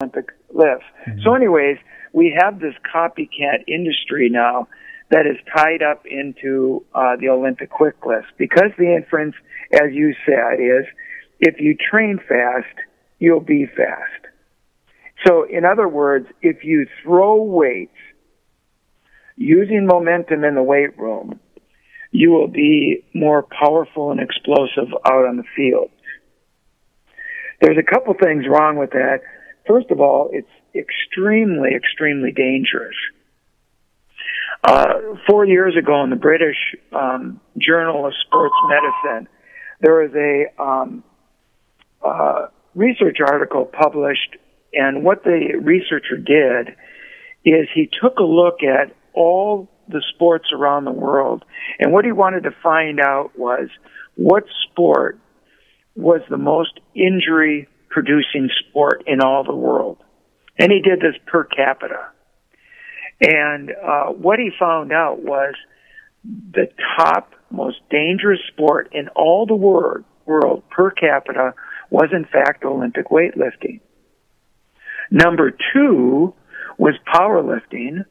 Olympic lifts. Mm-hmm. So, anyways, we have this copycat industry now that is tied up into uh, the Olympic quick lifts because the inference, as you said, is if you train fast, you'll be fast. So, in other words, if you throw weights using momentum in the weight room, you will be more powerful and explosive out on the field. There's a couple things wrong with that. First of all, it's extremely, extremely dangerous. Uh, four years ago in the British um, Journal of Sports Medicine, there was a um, uh, research article published, and what the researcher did is he took a look at all the sports around the world, and what he wanted to find out was what sport was the most injury producing sport in all the world. And he did this per capita. And uh, what he found out was the top most dangerous sport in all the world, world per capita was in fact Olympic weightlifting. Number two was powerlifting.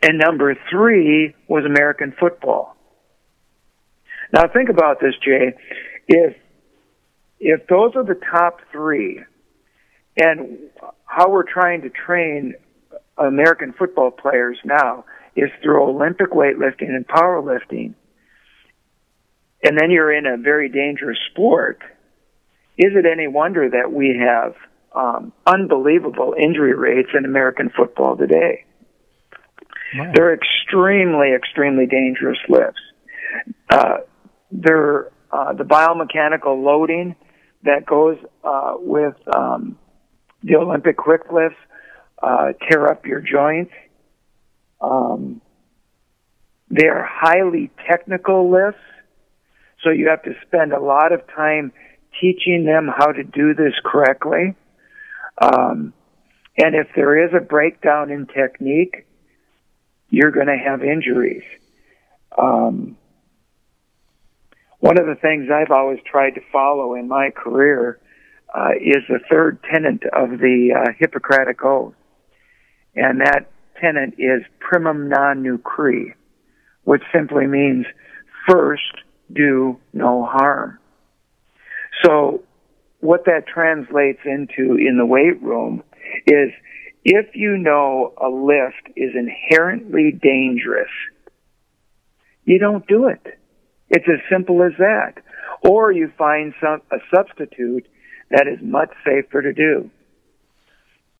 And number three was American football. Now think about this, Jay. If, if those are the top three, and how we're trying to train American football players now is through Olympic weightlifting and powerlifting, and then you're in a very dangerous sport, is it any wonder that we have um, unbelievable injury rates in American football today? Wow. They're extremely, extremely dangerous lifts. Uh, they're uh, the biomechanical loading that goes uh, with um, the Olympic quick lifts uh, tear up your joints. Um, they are highly technical lifts, so you have to spend a lot of time teaching them how to do this correctly. Um, and if there is a breakdown in technique, you're going to have injuries. Um, one of the things I've always tried to follow in my career uh, is the third tenet of the uh, Hippocratic Oath and that tenet is primum non nocere, which simply means first do no harm. So what that translates into in the weight room is if you know a lift is inherently dangerous, you don't do it. It's as simple as that. Or you find some, a substitute that is much safer to do.